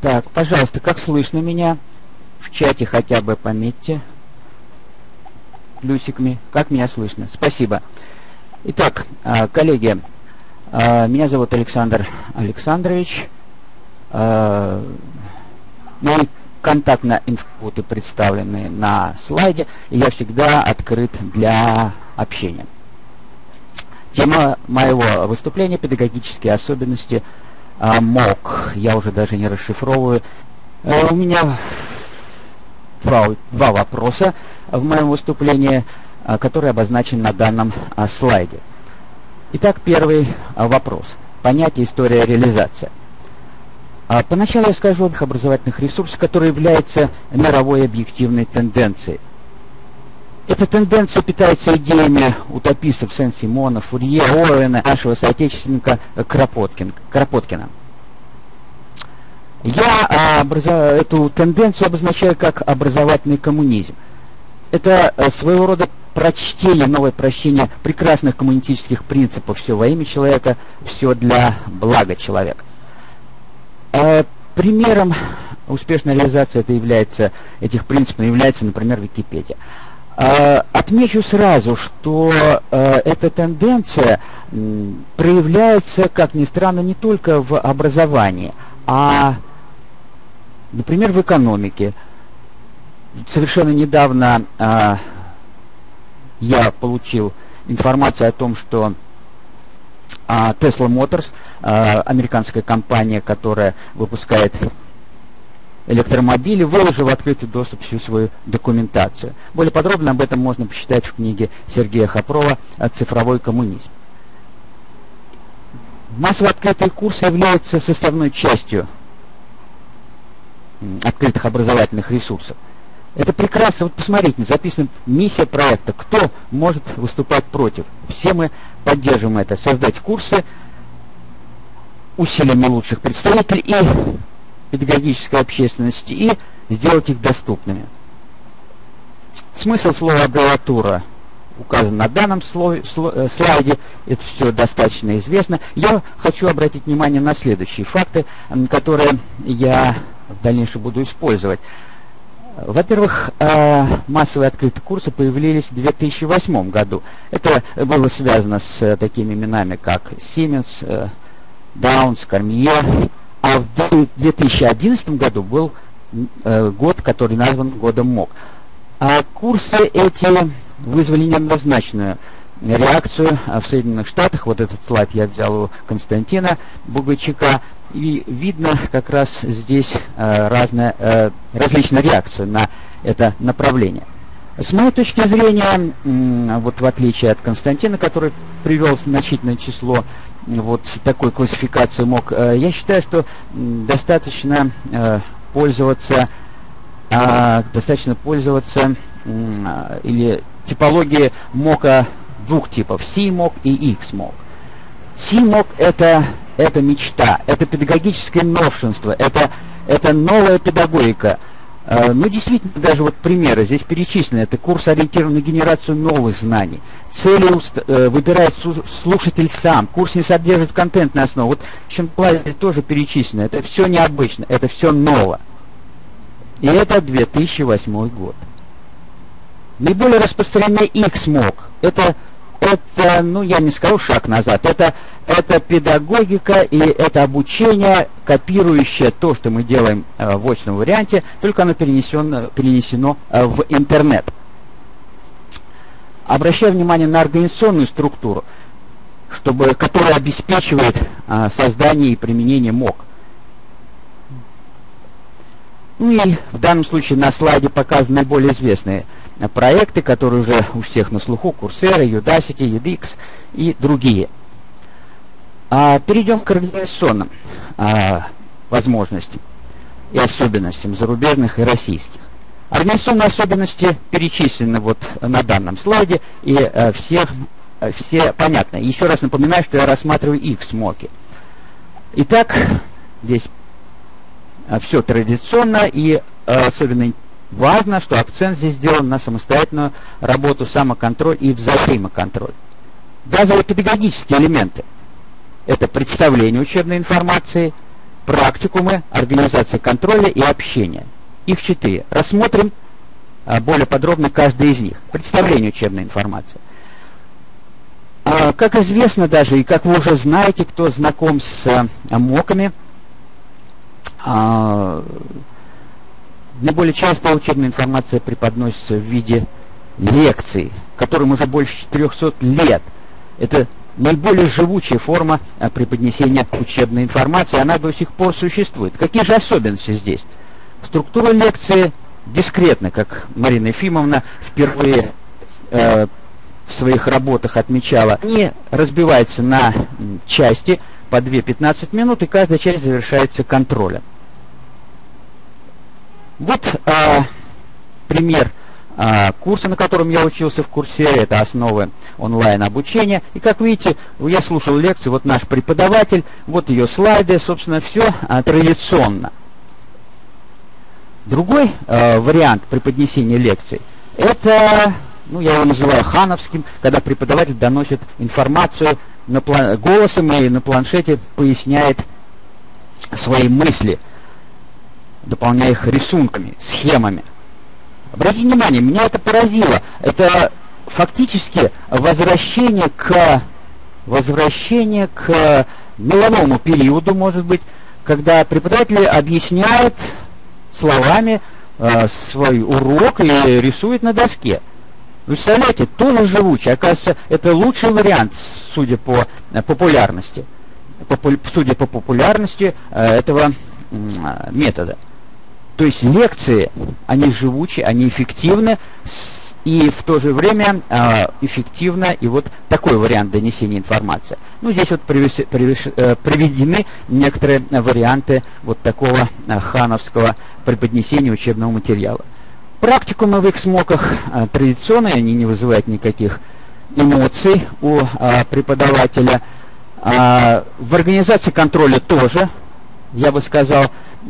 Так, пожалуйста, как слышно меня? В чате хотя бы пометьте плюсиками. Как меня слышно? Спасибо. Итак, а, коллеги, а, меня зовут Александр Александрович. А, мои контактные инфоты представлены на слайде, я всегда открыт для общения. Тема моего выступления – педагогические особенности МОК. Я уже даже не расшифровываю. У меня два, два вопроса в моем выступлении, а, который обозначен на данном а, слайде. Итак, первый а, вопрос. Понятие история реализация. Поначалу я скажу об образовательных ресурсах, которые являются мировой объективной тенденцией. Эта тенденция питается идеями утопистов Сен-Симона, Фурье, Оуэна, нашего соотечественника Кропоткин, Кропоткина. Я а, эту тенденцию обозначаю как образовательный коммунизм. Это а, своего рода прочтение, новое прощение прекрасных коммунистических принципов. Все во имя человека, все для блага человека. А, примером успешной реализации это является, этих принципов является, например, Википедия. А, отмечу сразу, что а, эта тенденция проявляется, как ни странно, не только в образовании, а Например, в экономике. Совершенно недавно э, я получил информацию о том, что Tesla Motors, американская компания, которая выпускает электромобили, выложила в открытый доступ всю свою документацию. Более подробно об этом можно почитать в книге Сергея Хопрова «Цифровой коммунизм». Массово открытые курсы являются составной частью открытых образовательных ресурсов. Это прекрасно. Вот посмотрите, записана миссия проекта. Кто может выступать против? Все мы поддерживаем это. Создать курсы усилиями лучших представителей и педагогической общественности и сделать их доступными. Смысл слова аббревиатура указан на данном э, слайде, это все достаточно известно. Я хочу обратить внимание на следующие факты, которые я в дальнейшем буду использовать. Во-первых, э, массовые открытые курсы появились в 2008 году. Это было связано с э, такими именами, как Siemens, Downs, Cormier. А в 2011 году был год, который назван годом МОК. А курсы эти вызвали неоднозначную реакцию в Соединенных Штатах. Вот этот слайд я взял у Константина Бугачика. И видно как раз здесь э, разная, э, различная реакция на это направление. С моей точки зрения, вот в отличие от Константина, который привел значительное число вот такой классификации МОК, э, я считаю, что достаточно э, пользоваться, э, достаточно пользоваться э, или типологии МОКа двух типов, C-МОК и X-МОК. C-МОК это это мечта, это педагогическое новшенство, это, это новая педагогика. Э, ну, действительно, даже вот примеры здесь перечислены. Это курс ориентирован на генерацию новых знаний. Цели э, выбирает слушатель сам. Курс не содержит контентной основы. Вот в чем плане тоже перечислено. Это все необычно, это все ново. И это 2008 год. Наиболее распространенный XMOC. Это это, ну, я не скажу шаг назад, это, это педагогика и это обучение, копирующее то, что мы делаем э, в очном варианте, только оно перенесено, перенесено э, в интернет. Обращаю внимание на организационную структуру, чтобы, которая обеспечивает э, создание и применение МОК. Ну и в данном случае на слайде показаны наиболее известные проекты, которые уже у всех на слуху, Coursera, Udacity, edX и другие. А, перейдем к организационным а, возможностям и особенностям зарубежных и российских. Организационные особенности перечислены вот на данном слайде, и а, все, все понятно. Еще раз напоминаю, что я рассматриваю их смоки. Итак, здесь а, все традиционно и а, особенно Важно, что акцент здесь сделан на самостоятельную работу, самоконтроль и взаимоконтроль. Базовые педагогические элементы – это представление учебной информации, практикумы, организация контроля и общения. Их четыре. Рассмотрим а, более подробно каждый из них. Представление учебной информации. А, как известно даже, и как вы уже знаете, кто знаком с а, МОКами, наиболее часто учебная информация преподносится в виде лекций, которым уже больше 400 лет. Это наиболее живучая форма преподнесения учебной информации, она до сих пор существует. Какие же особенности здесь? Структура лекции дискретна, как Марина Ефимовна впервые э, в своих работах отмечала. Они разбиваются на части по 2-15 минут, и каждая часть завершается контролем. Вот э, пример э, курса, на котором я учился в курсе, это основы онлайн-обучения. И как видите, я слушал лекции, вот наш преподаватель, вот ее слайды, собственно, все э, традиционно. Другой э, вариант преподнесения лекций – это, ну, я его называю хановским, когда преподаватель доносит информацию на голосом и на планшете поясняет свои мысли, дополняя их рисунками, схемами. Обратите внимание, меня это поразило. Это фактически возвращение к возвращение к меловому периоду, может быть, когда преподаватель объясняет словами э, свой урок и рисует на доске. Вы представляете, тоже живучий. Оказывается, это лучший вариант, судя по э, популярности. Попу судя по популярности э, этого э, метода. То есть лекции, они живучие, они эффективны, и в то же время э, эффективно и вот такой вариант донесения информации. Ну, здесь вот привес, привес, э, приведены некоторые варианты вот такого э, хановского преподнесения учебного материала. Практикумы в их смоках э, традиционные, они не вызывают никаких эмоций у э, преподавателя. Э, в организации контроля тоже, я бы сказал,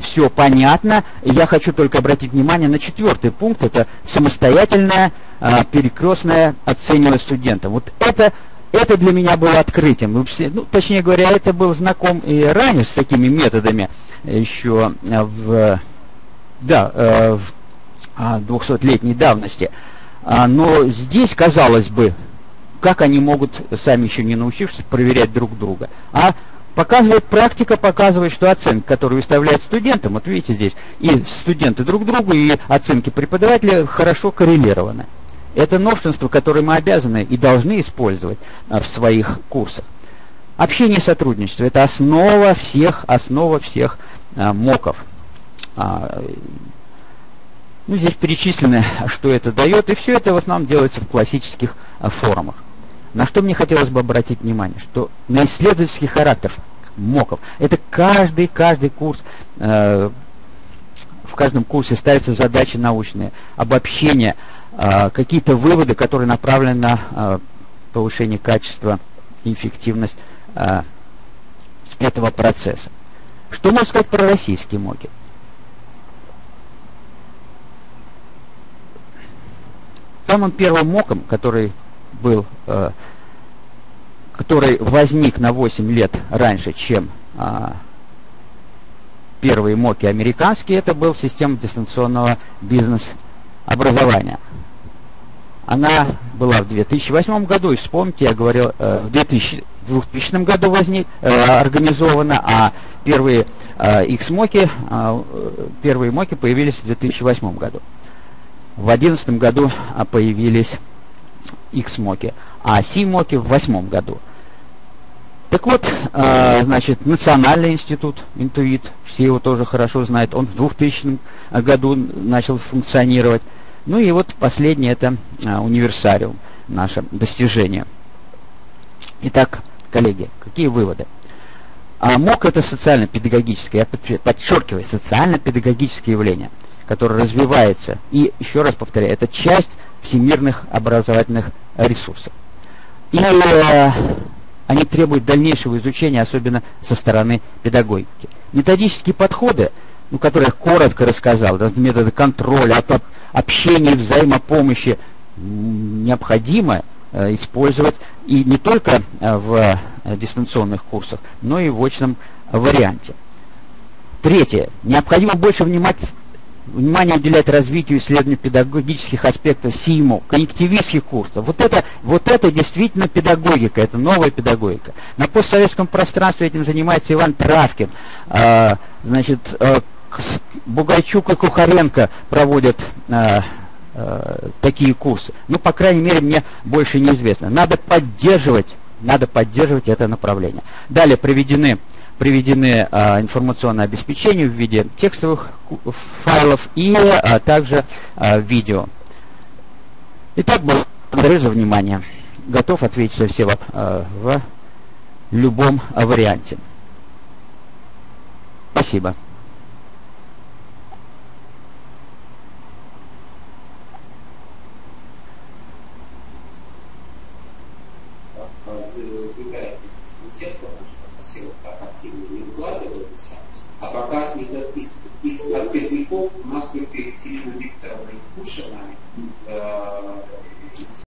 все понятно. Я хочу только обратить внимание на четвертый пункт. Это самостоятельное а, перекрестное оценивание студента. Вот это, это для меня было открытием. Ну, точнее говоря, это был знаком и ранее с такими методами еще в, да, э, в 200-летней давности. А, но здесь, казалось бы, как они могут, сами еще не научившись, проверять друг друга. А Показывает практика, показывает, что оценки, которые выставляют студентам, вот видите здесь, и студенты друг другу, и оценки преподавателя хорошо коррелированы. Это новшество, которое мы обязаны и должны использовать а, в своих курсах. Общение и сотрудничество – это основа всех, основа всех а, МОКов. А, ну, здесь перечислено, что это дает, и все это в основном делается в классических а, форумах. На что мне хотелось бы обратить внимание, что на исследовательский характер МОКов, это каждый, каждый курс, э, в каждом курсе ставятся задачи научные, обобщения, э, какие-то выводы, которые направлены на э, повышение качества эффективность э, этого процесса. Что можно сказать про российские МОКи? Самым первым МОКом, который был, э, который возник на 8 лет раньше, чем э, первые МОКи американские, это был система дистанционного бизнес-образования. Она была в 2008 году, и вспомните, я говорил, э, в 2000, 2000 году возник, э, организована, а первые э, их смоки, э, первые моки появились в 2008 году. В 2011 году э, появились X-моки, а C-моки в восьмом году. Так вот, э, значит, Национальный институт Интуит, все его тоже хорошо знают, он в 2000 году начал функционировать. Ну и вот последнее это э, универсариум, наше достижение. Итак, коллеги, какие выводы? А МОК это социально-педагогическое, я подчеркиваю, социально-педагогическое явление, которое развивается. И, еще раз повторяю, это часть всемирных образовательных ресурсов. И э, они требуют дальнейшего изучения, особенно со стороны педагогики. Методические подходы, ну, которые я коротко рассказал, да, методы контроля, об, общения, взаимопомощи, необходимо э, использовать и не только э, в э, дистанционных курсах, но и в очном варианте. Третье. Необходимо больше внимать внимание уделять развитию исследованию педагогических аспектов СИМО, коннективистских курсов. Вот это, вот это действительно педагогика, это новая педагогика. На постсоветском пространстве этим занимается Иван Травкин. А, значит, а, Бугайчук и Кухаренко проводят а, а, такие курсы. Ну, по крайней мере, мне больше неизвестно. Надо поддерживать, надо поддерживать это направление. Далее приведены приведены а, информационное обеспечение в виде текстовых файлов и а, также а, видео. Итак, благодарю за внимание. Готов ответить на все а, в любом варианте. Спасибо. Пока из, из, из отказников у нас только Екатерина Викторовна Кушина из, э,